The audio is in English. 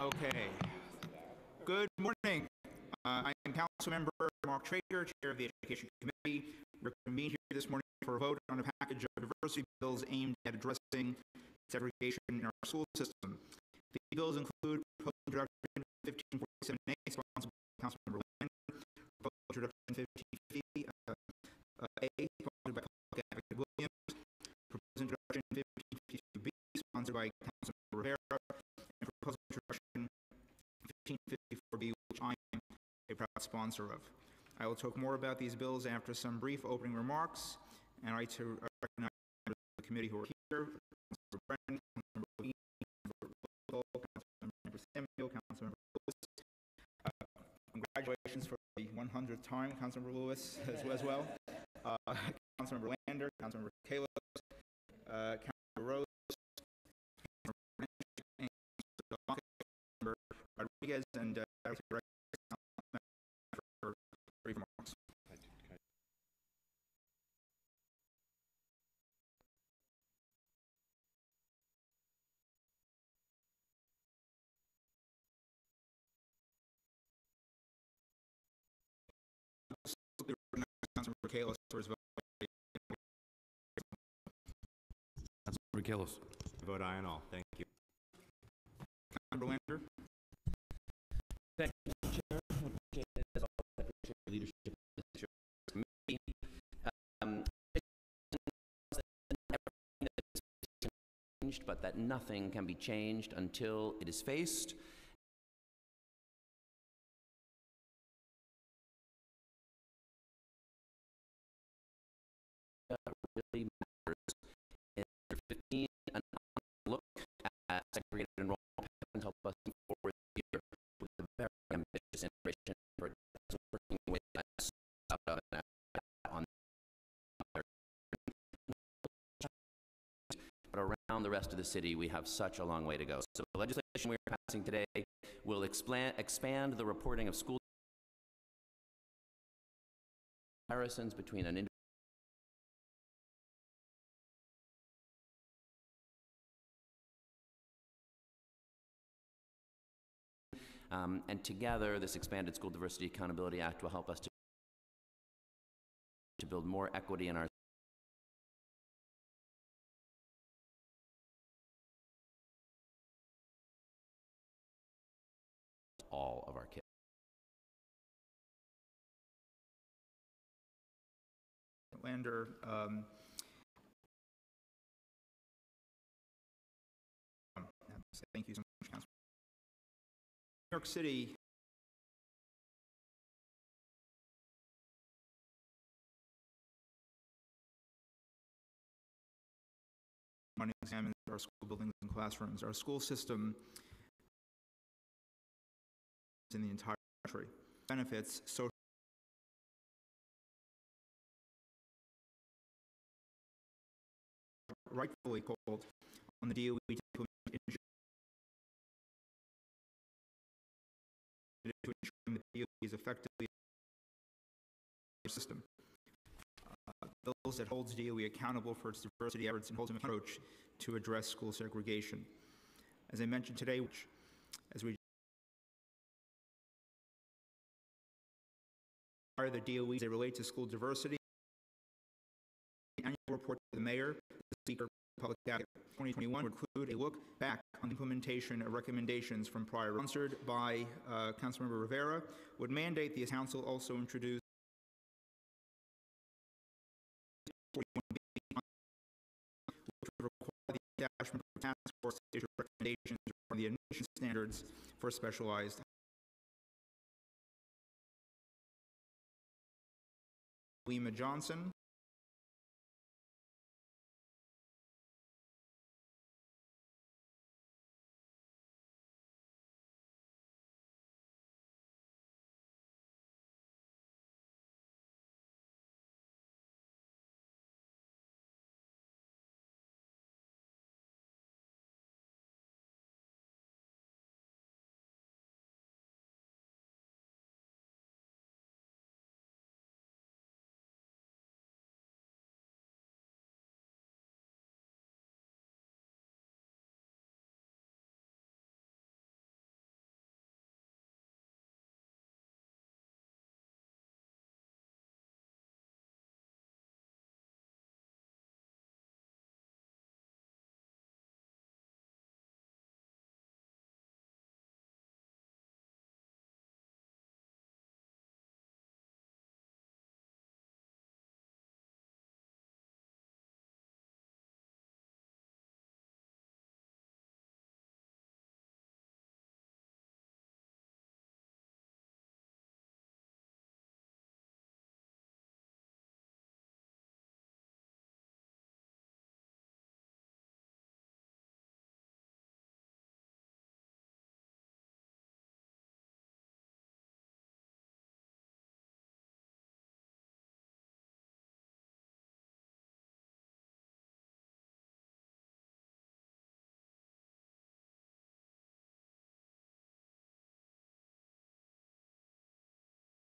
Okay. Good morning. Uh, I am Councilmember Mark Treyger, Chair of the Education Committee. We're convened here this morning for a vote on a package of diversity bills aimed at addressing segregation in our school system. The bills include proposed introduction 1547A, sponsored by Councilmember Lander, proposed introduction 1550 uh, sponsored by Public Advocate Williams, proposed introduction 1552B, sponsored by Councilmember Rivera, and proposed introduction 1554B, which I am a proud sponsor of. I will talk more about these bills after some brief opening remarks, and I to recognize members of the committee who are here, Brannan, Samuel, Louis. Uh, Congratulations for the 100th time, Councilmember Louis, as as well. Uh, Councilmember Lander, Councilmember Kallos, uh, Councilmember Rose, Councilmember Rodriguez, and uh, Kallos for vote. Councilmember Kallos. Vote aye on all. Thank you. Councilmember Lander, Thank you, Mr. Chair. As always, I appreciate your leadership in this committee. Um, everything that is changed, But that nothing can be changed until it is faced. Really matters. In Chapter 15, an look at segregated enrollment help us move forward year with a very ambitious integration working with us on but around the rest of the city, we have such a long way to go. So the legislation we're passing today will expand, expand the reporting of school comparisons between an Um, and together, this expanded School Diversity Accountability Act will help us to, to build more equity in our all of our kids. Lander, um, I have to say Thank you so much, Councilman. New York City examines our school buildings and classrooms. Our school system in the entire country benefits social rightfully called on the DOE to implement the DOE is effectively a system. Uh, Bills that holds DOE accountable for its diversity efforts and holds them approach to address school segregation. As I mentioned today, which, as we are the DOE, they relate to school diversity. Annual report to the mayor, the speaker, public advocate, 2021 would include a look back on the implementation of recommendations from prior, sponsored by uh, Councilmember Rivera, would mandate the council also introduce establishment of task force issue recommendations on the admission standards for specialized Lima Johnson,